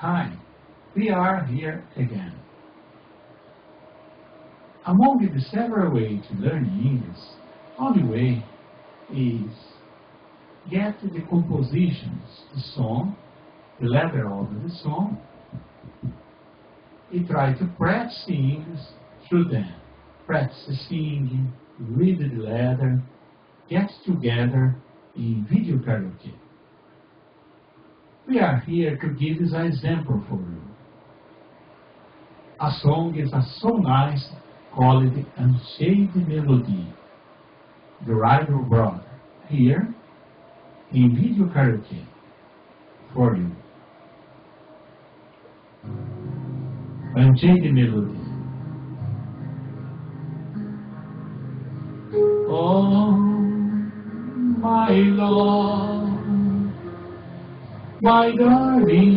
Hi, we are here again. Among the several ways to learn English, only way is get the compositions, the song, the letter of the song, and try to practice English through them. Practice singing, read the letter, get together in video karaoke. We are here to give this example for you. A song is a so nice, quality and Unchained Melody. The writer brought here in video karaoke for you. Unchained Melody. Oh, my Lord, my darling,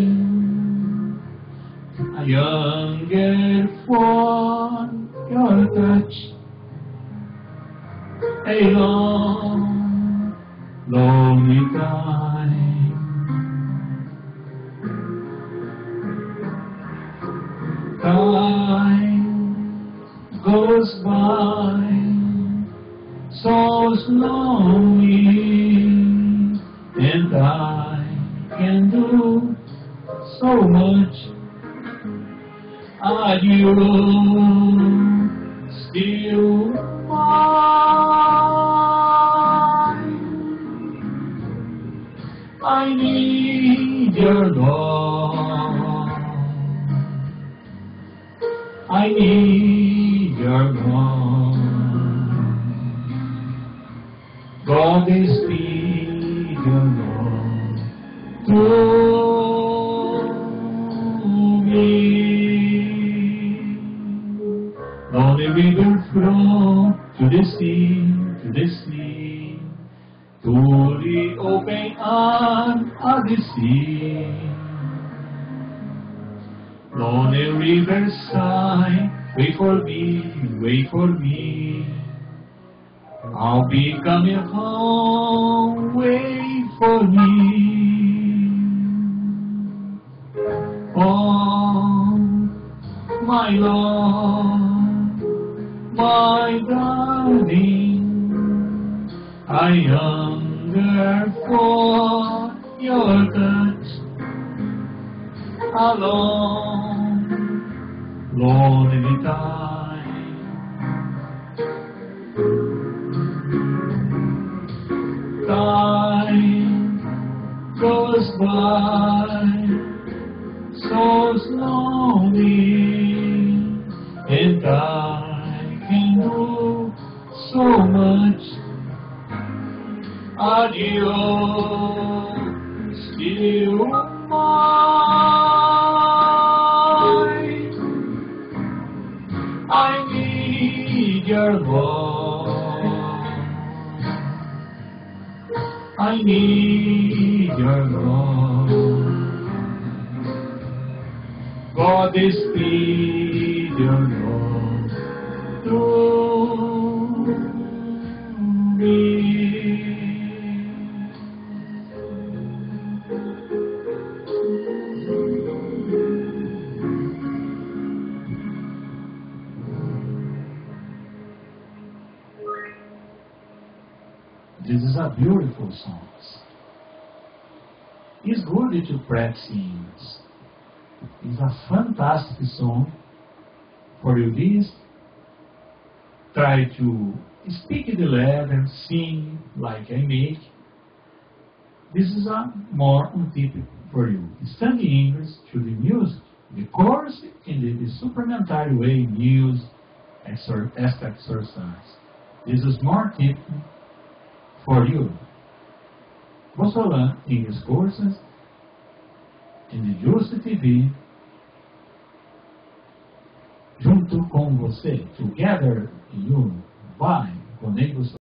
I hunger for your touch. A long, lonely time. Time can do so much. Are you still mine? I need your love. I need your love. God is speed your love Lonely river flow to the sea, to the sea, to the open arms of the sea. Lonely river sigh, wait for me, wait for me. I'll be coming home, wait for me. My darling, I hunger for your touch. Alone, lonely time. Time goes by so slowly, and I I need your love. I need your love. God is your love This is a beautiful song. It's good to practice. It's a fantastic song for you this. Try to speak the letter, sing like I make. This is a more tip for you. Study English through the music, the chorus, and the, the supplementary way music, extra exercise. This is more tip for you. Vossolan English Courses in the TV junto com você, together you, by, comigo